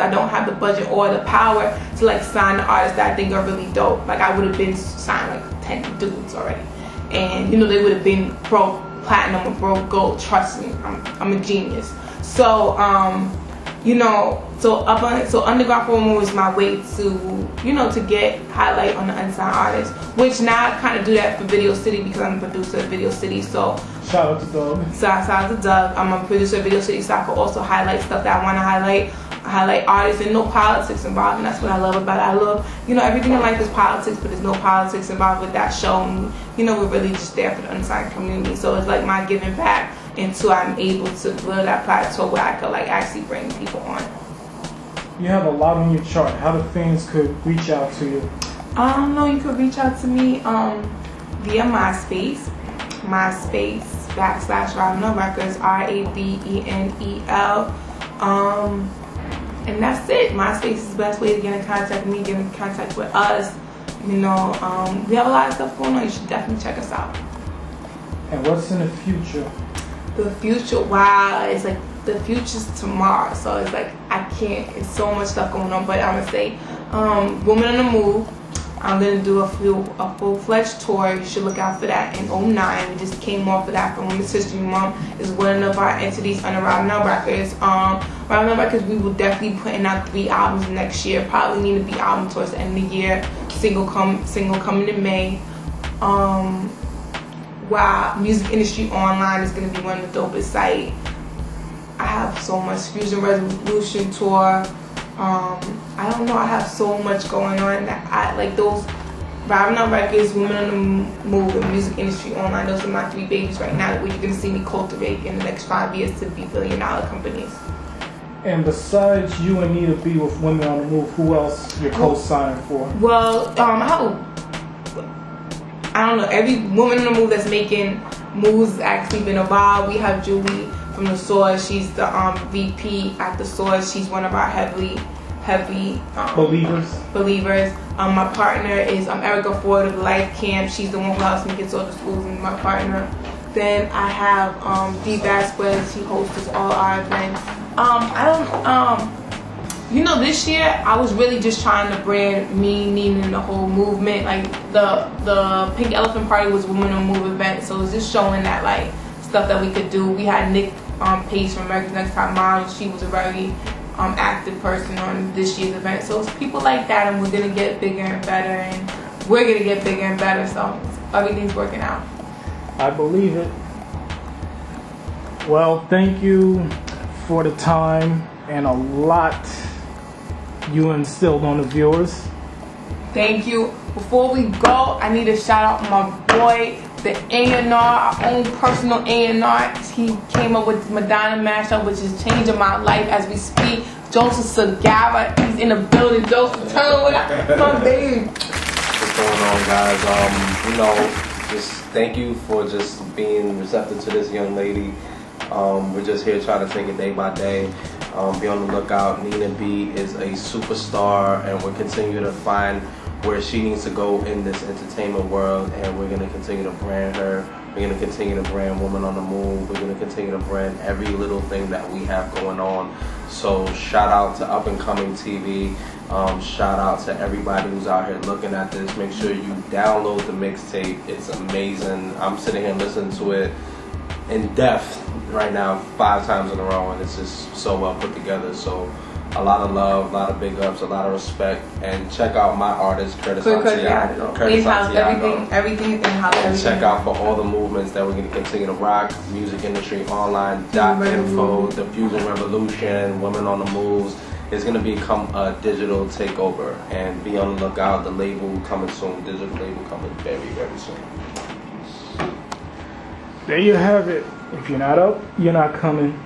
because I don't have the budget or the power to like sign the artists that I think are really dope. Like I would have been signed like ten dudes already, and you know they would have been pro platinum or pro gold. Trust me, I'm I'm a genius. So um, you know, so up on so underground promo was my way to you know to get highlight on the unsigned artists, which now I kind of do that for Video City because I'm a producer at Video City. So Shout out to Doug. so shout out to Doug. I'm a producer at Video City, so I could also highlight stuff that I want to highlight. Highlight artists and no politics involved, and that's what I love about it. I love, you know, everything in life is politics, but there's no politics involved with that show. And, you know, we're really just there for the unsigned community. So it's like my giving back until I'm able to build that plateau where I could like actually bring people on. You have a lot on your chart. How the fans could reach out to you? I don't know. You could reach out to me um, via MySpace, MySpace backslash Ravenel Records, R A V E N E L. Um, and that's it. MySpace is the best way to get in contact with me, get in contact with us. You know, um, we have a lot of stuff going on. You should definitely check us out. And what's in the future? The future, wow, it's like the future's tomorrow. So it's like I can't. It's so much stuff going on. But I'm gonna say, um, Woman on the Move. I'm gonna do a full a full fledged tour. You should look out for that in 09. We just came off of that from Women's History Month. Is one of our entities under Ravenel Records. Um, Ravenel Records, we will definitely be putting out three albums next year. Probably need to be album towards the end of the year. Single come single coming in May. Um, wow, Music Industry Online is gonna be one of the dopest sites. I have so much Fusion Revolution tour. Um, I don't know. I have so much going on that I like those. Ravenel Records, Women on the Move, and Music Industry Online. Those are my three babies right now that you're gonna see me cultivate in the next five years to be billion dollar companies. And besides you and Nita B with Women on the Move, who else you're co-signing for? Well, um, I I don't know. Every woman on the move that's making moves has actually been involved. We have Julie from the Source. She's the um, VP at the Source. She's one of our heavily, heavy um, Believers. believers. Um, my partner is um, Erica Ford of Life Camp. She's the one who helps me get to all the schools and my partner. Then I have um, D Vasquez. He hosts all our events. Um, I don't. Um, you know, this year I was really just trying to brand me, Nina, and the whole movement. Like the the Pink Elephant Party was a Women on Move event, so it was just showing that like stuff that we could do. We had Nick um, Pace from America's Next Top Model. She was a very um, active person on this year's event. So it's people like that, and we're gonna get bigger and better, and we're gonna get bigger and better. So everything's working out. I believe it. Well, thank you for the time and a lot you instilled on the viewers. Thank you. Before we go, I need to shout out my boy, the A&R, our own personal A&R. He came up with Madonna mashup, which is changing my life as we speak. Joseph Sagara, he's in the building. Joseph, tell him what my baby. what's going on, guys. Um, you know, just thank you for just being receptive to this young lady. Um, we're just here trying to take it day by day. Um, be on the lookout. Nina B is a superstar, and we're continuing to find where she needs to go in this entertainment world, and we're gonna continue to brand her. We're gonna continue to brand Woman on the Move. We're gonna continue to brand every little thing that we have going on. So shout out to Up and Cummin' TV. Um, shout out to everybody who's out here looking at this. Make sure you download the mixtape. It's amazing. I'm sitting here listening to it in depth right now five times in a row, and it's just so well put together. So a lot of love, a lot of big ups, a lot of respect, and check out my artist Curtis Quick, quick, Santiago. Curtis In-house, Santiago. everything, everything in-house. And everything. check out for all the movements that we're going to continue to rock. Music industry online dot info, the Fusion Revolution, Women on the Moves It's going to become a digital takeover. And be on the lookout. The label coming soon. Digital label coming very very soon. There you have it. If you're not up, you're not coming.